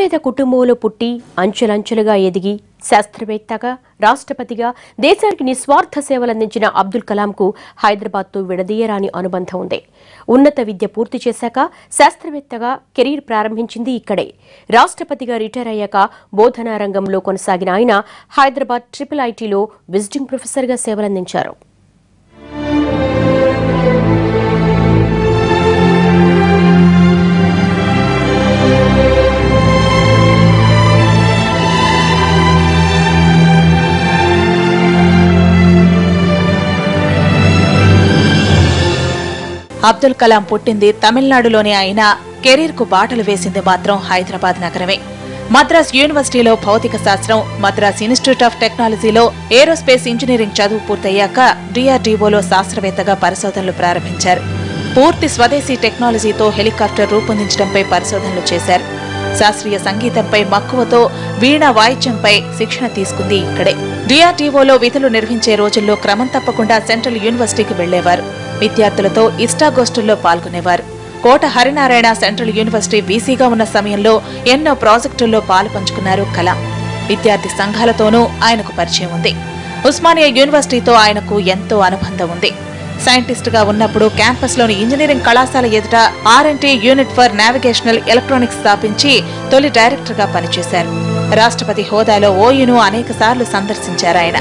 నిరుపేద కుటుంబంలో పుట్టి అంచెలంచెలుగా ఎదిగి శాస్త్రవేత్తగా రాష్ట్రపతిగా దేశానికి నిస్వార్థ సేవలందించిన అబ్దుల్ కలాంకు హైదరాబాద్తో విడదీయరాని అనుబంధం ఉంది. ఉన్నత విద్య పూర్తి చేశాక శాస్త్రవేత్తగా కెరీర్ ప్రారంభించింది ఇక్కడే. రాష్ట్రపతిగా రిటైర్ అయ్యాక బోధనా రంగంలో కొనసాగిన ఆయన హైదరాబాద్ ట్రిపుల్ ఐటీలో విజిటింగ్ ప్రొఫెసర్గా సేవలందించారు. అబ్దుల్ కలాం పుట్టింది తమిళనాడులోనే అయినా కెరీర్కు బాటలు వేసింది మాత్రం హైదరాబాద్ నగరమే. మద్రాస్ యూనివర్సిటీలో భౌతిక శాస్త్రం మద్రాస్ ఇన్స్టిట్యూట్ ఆఫ్ టెక్నాలజీలో ఏరోస్పేస్ ఇంజనీరింగ్ చదువు పూర్తయ్యాక డిఆర్డీఓలో శాస్త్రవేత్తగా పరిశోధనలు ప్రారంభించారు. పూర్తి స్వదేశీ టెక్నాలజీతో హెలికాప్టర్ రూపొందించడంపై పరిశోధనలు చేశారు. శాస్త్రీయ సంగీతంపై మక్కువతో వీణ వాయిద్యంపై శిక్షణ తీసుకుంది ఇక్కడే. డిఆర్డీఓలో విధులు నిర్వహించే రోజుల్లో క్రమం తప్పకుండా సెంట్రల్ యూనివర్సిటీకి వెళ్ళేవారు. విద్యార్థులతో ఇష్టాగోష్ఠుల్లో పాల్గొనేవారు. కోట హరినారాయణ సెంట్రల్ యూనివర్సిటీ బీసీగా ఉన్న సమయంలో ఎన్నో ప్రాజెక్టుల్లో పాలు పంచుకున్నారు కలాం విద్యార్థి సంఘాలతోనూ ఆయనకు పరిచయం ఉంది. ఉస్మానియా యూనివర్సిటీతో ఆయనకు ఎంతో అనుబంధం ఉంది. సైంటిస్టుగా ఉన్నప్పుడు క్యాంపస్లోని ఇంజనీరింగ్ కళాశాల ఎదుట RNT unit for navigational electronics స్థాపించి తొలి డైరెక్టర్గా పనిచేశారు. రాష్ట్రపతి హోదాలో ఓయును అనేకసార్లు సందర్శించారు ఆయన.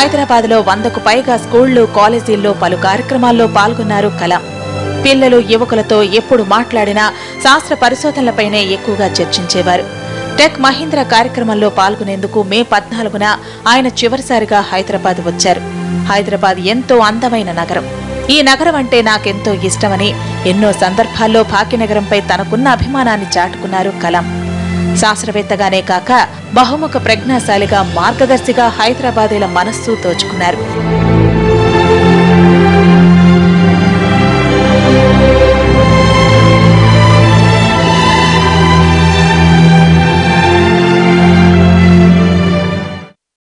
హైదరాబాద్లో వందకు పైగా స్కూళ్ళు కాలేజీల్లో పలు కార్యక్రమాల్లో పాల్గొన్నారు కలాం పిల్లలు యువకులతో ఎప్పుడు మాట్లాడినా శాస్త్ర పరిశోధనలపైనే ఎక్కువగా చర్చించేవారు. టెక్ మహీంద్ర కార్యక్రమంలో పాల్గొనేందుకు మే పద్నాలుగున ఆయన చివరిసారిగా హైదరాబాద్ వచ్చారు. హైదరాబాద్ ఎంతో అందమైన నగరం. ఈ నగరం అంటే నాకెంతో ఇష్టమని ఎన్నో సందర్భాల్లో భాగ్యనగరంపై తనకున్న అభిమానాన్ని చాటుకున్నారు కలాం శాస్త్రవేత్తగానే కాక బహుముఖ ప్రజ్ఞాశాలిగా మార్గదర్శిగా హైదరాబాదీల మనస్సు దోచుకున్నారు.